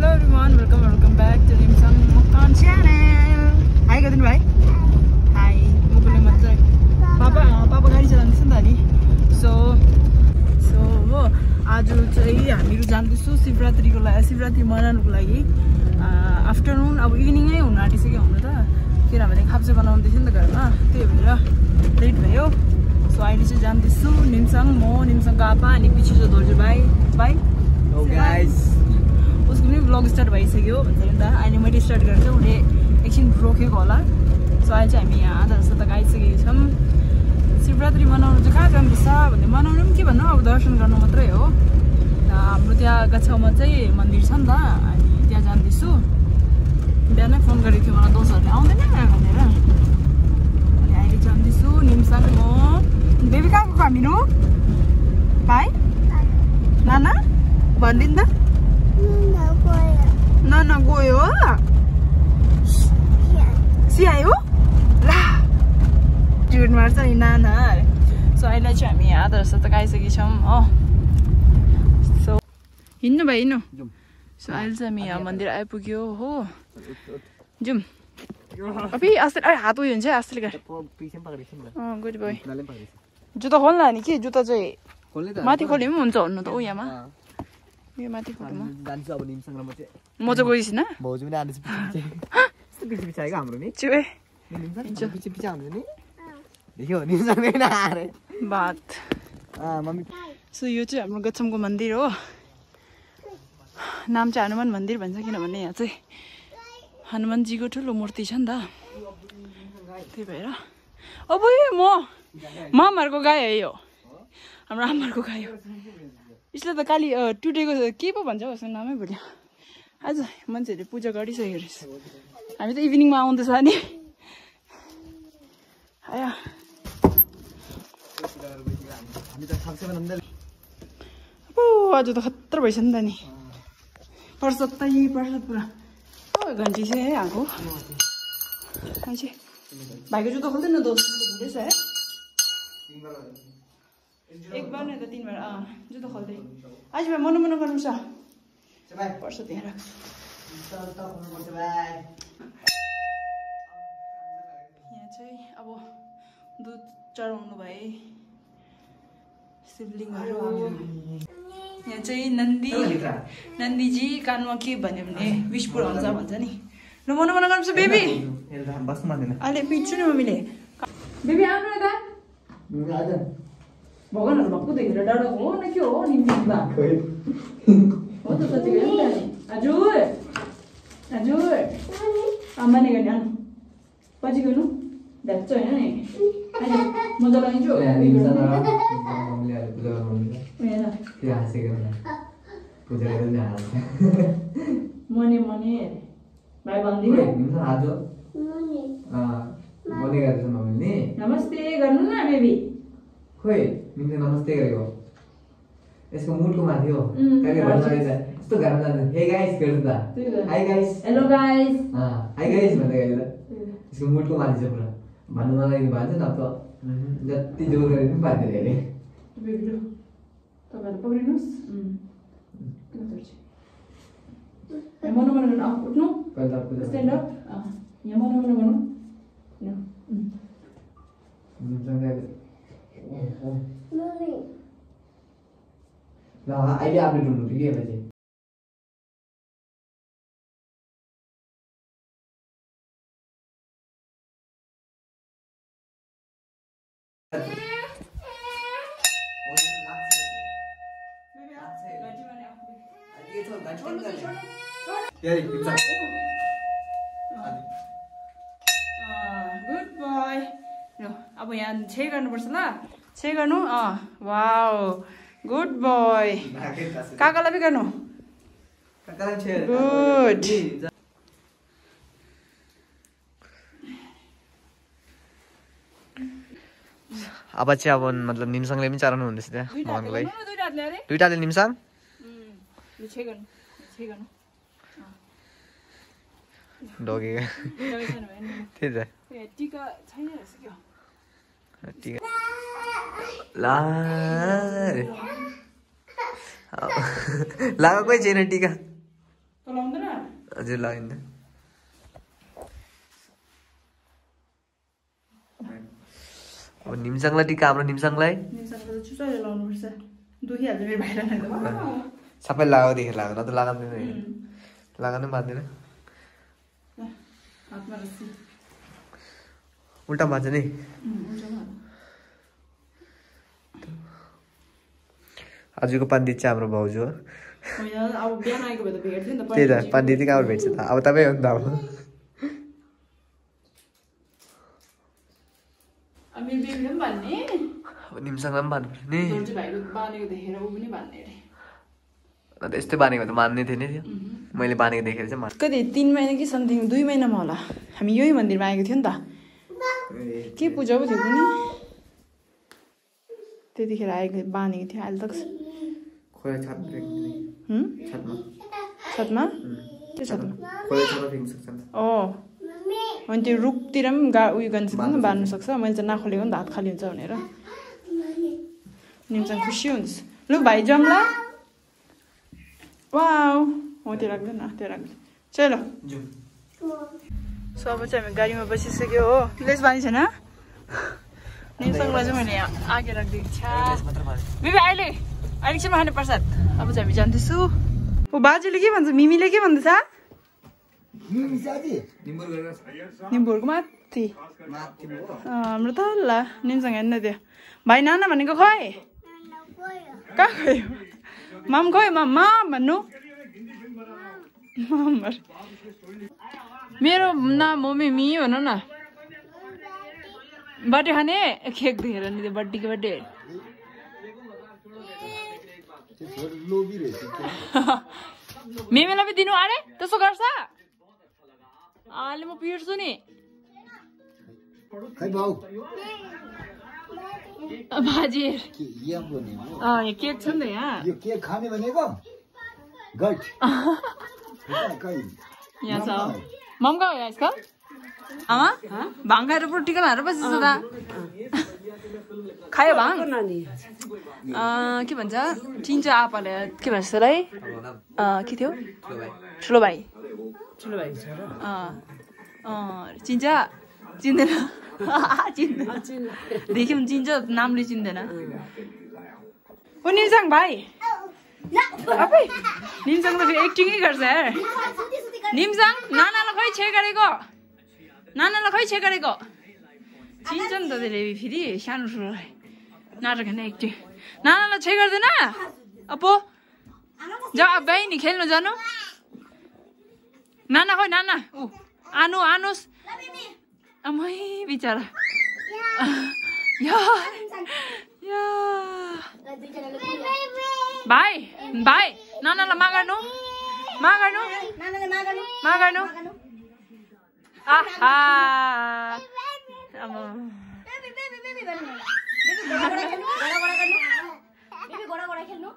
Hello everyone welcome welcome back to Rimsang Muktan channel hi गरिदिनु भाइ high मुकुलले मात्रै पापा पापा गाडी चलाउँदैछ नि त नि सो सो हो आज चाहिँ हामीहरू जाँदैछौँ शिवरात्रिको लागि शिवरात्रि मनाउनुको लागि आफ्टरनुन अब इभिनिङै हुन आँटिसक्यो हुनु त किनभने खाप्से बनाउँदैछ नि त घरमा त्यही भएर लेट भयो सो अहिले चाहिँ जाँदैछु निमसाङ म निमसाङको आपा अनि पछि चाहिँ दोर्जे भाइ भाइ ब्लग स्टार्ट भइसक्यो भन्छ नि त। अहिले मैले स्टार्ट गरेर चाहिँ उसले एकछिन रोकेको होला। सो अहिले चाहिँ हामी यहाँ आधा जस्तो तक आइसकेको छौँ। शिवरात्रि मनाउनु चाहिँ कहाँ जाँदैछ भन्ने मनाउनु पनि के भन्नु? अब दर्शन गर्नु मात्रै हो। हाम्रो त्यहाँ छेउमा चाहिँ मन्दिर छ नि त। अनि त्यहाँ जाँदैछु। बिहानै फोन गरेको थियो मलाई दोस्तहरूले आउँदैन भनेर? अनि अहिले जाँदैछु। निमसाङ म। बेबी कहाँ गएको हामीहरू भाइ? नाना? भनिदिनु त। नाना गयो हो सिआयो ला जुट मार्छ नि नाना सो अहिले चाहिँ हामी त आइसकेको छौँ हो सो हिँड्नु भयो हिँड्नु। सो अहिले चाहिँ हामी यहाँ मन्दिर आइपुग्यो हो जाउँ अबि आस्ते ए हात उयो हुन्छ है आस्ते गर पछि पनि पक्रेको छ नि त अँ गुड बोय जुत्ता खोल्न नि के जुत्ता चाहिँ माथि खोले पनि हुन्छ हुनु त ऊ यहाँमा। यो माथि खोल्नु हामी जान्छु अब निमसँग म चाहिँ म चाहिँ गइसिन भाउजू पनि आउँदैछ पछि पछि यस्तो पछि पछि आएको हाम्रो नि? चुए निमसँग? पछि पछि आउँछ नि। देख्यो निमसँग नै नआरे भात अँ मम्मी। सो यो चाहिँ हाम्रो गच्छमको मन्दिर हो। नाम चाहिँ हनुमान मन्दिर भन्छ किनभने यहाँ चाहिँ हनुमानजीको ठुलो मूर्ति छ नि त। त्यही भएर। अब म। मामहरूको गाई है यो। हाम्रो आमाहरूको गाई हो। यसले त काली टुटेको के पो भन्छ हौ नामै भुल्यो आज मान्छेहरूले पूजा गरिसकेको रहेछ। हामी त इभिनिङमा आउँदैछ नि। आया। ओ आज त खत्र भएछ नि त नि। प्रसाद त यही प्रसाद पुरा। घन्टी चाहिँ है आएको भाइको जुत्ता खोल्दैन दोस्त? है एक बार नै त तिन बार अँ जुत्ता खोल्दै आज भाइ मनो मनो गर्नु छ प्रसाद यहाँ राख्छु यहाँ चाहिँ अब दुध चढाउनु भए शिवलिङ्गहरू यहाँ चाहिँ नन्दी नन्दीजी कानमा के भन्यो भने विष पुऱ्याउँछ भन्छ नि ल मनो मनो गर्नु बेबी। बस्नु मान्दैन अहिले पिट्छु नि। मम्मीले बेबी आउनु यता भगवान्हरू भक्कु देखेर डराएको हो न के हो निम्ति बा हो त नि नि हजुर हजुर आमा नै गर्ने आउनु पछि गर्नु ढ्याच्छ होइन नि अहिले मजा लगाइदिन्छु मने मने भाइ भनिदिनु नमस्ते गर्नु न बेबी खोइ मिल्ने नमस्ते गरेको यसको मुटको माथि हो कहिले। भन्दा रहेछ यस्तो घरमा जान्छ हे गाइस गर्छ त। Hi guys hello guys hi guys भन्दै त यसको मुटको माथि छ पुरा भन्नु नलाग्ने भन्छ नि अब त जति जोर गरे पनि बेबी लु तपाईँहरू पक्रिनुहोस् उठ्नु स्ट्यान्ड अप यहाँ ल, अहिले अपडेट हुनु कि यसलाई चाहिँ गुड बोय ल अब यहाँ छे गर्नुपर्छ ल छे गर्नु अँ वाओ गुड बोय काकालाई पनि गर्नु गुड अब चाहिँ अब मतलब निमसँगले पनि चलाउनु हुँदैछ त्यहाँ अरे दुइटाले निमसाङ ढोगेको त्यही त टिका ला लगाएकै छैन टिका हजुर लगाइन्छ अब निम्साङलाई टिका हाम्रो निम्साङलाई निम्साङको त चुचाले लाउनुपर्छ दुखिहाल्छ मेरो भाइरल सबै लगाउँदेखि लगाएको न त लगाउँदैन लगाउनै रस्सी। उल्टा मान्छ नि आजको पण्डित चाहिँ हाम्रो भाउजू हो। त त त्यही त। पण्डित कहाँबाट भेट्छ त? अब तपाईँ हो नि त अब। पनि अन्त यस्तै बानेको त मान्ने थिएन थियो मैले बानेको देखेर चाहिँ कति तिन महिना कि समथिङ दुई महिनामा होला। हामी यही मन्दिरमा आएको थियो नि त। के पूजा पो थियो कुनै त्यतिखेर आएको बानेको थियो अहिले तक खोला छत? छतमा छतमा के छतमा। अँ अनि त्यो रुखतिर पनि गा उयो गर्नु सक्छ नि बाँध्नु सक्छ मैले चाहिँ नखोलेको नि त हात खाली हुन्छ भनेर निम्सँग खुसी हुन्छ लु भाइ जम्ला वा हो त्यो राख्दैन त्यो राख्दैन चलो। सो अब चाहिँ हामी गाडीमा बसिसक्यो हो लेस बानी छैन निम्सँगलाई चाहिँ मैले यहाँ आगे राखिदिएको छ। बिबी अहिले अहिलेसम्म खाने प्रसाद। अब चाहिँ हामी जाँदैछु। ऊ बाजेले के भन्छ? मिमीले के भन्दैछ? निम्बुहरूको माथि। हाम्रो तल निम्सँग हेर्नु त्यो भाइ नाना भनेको खोइ? कहाँ गयो? माम खोइ? माम माम भन्नु। मेरो नाम हो मिमी भन न। बर्थडे खाने? केक देखेर नि त्यो बर्थडेको बर्थडे। मिमीलाई पनि दिनु अरे त्यसो गर्छ? अहिले म पिर्छु नि। यहाँ केक छ नि त यहाँ। खाने भनेको? यहाँ छ। कहाँ गयो आजकल आमा भाङ खाएर पुरो टिका लाएर बसेछ त खायो भाङ के भन्छ चिन्छ आपाले के भन्छ त्यसलाई के थियो ठुलो भाइ ठुलो भाइ चिन्छ चिन्दैन चिन्दैन देख्यो भने चिन्छ नामले चिन्दैन ओ निम्साङ भाइ अबै निम्साङ त फेरि एक्टिङै गर्छ यार निम्साङ नानालाई खै छे गरेको नानालाई खै छे गरेको चिन्छ नि त त्यसले फेरि सानो ठुलोलाई नाटक होइन एक्टिङ नानालाई छे गर्दैन? अपो। जा गाई नि खेल्नु जानु। नाना खोइ नाना। ऊ आनु आनुहोस् अमै बिचरा। भाइ भाइ नानालाई मागार्नु मागार्नु मागार्नु आहा। গড়া গড়া খেলো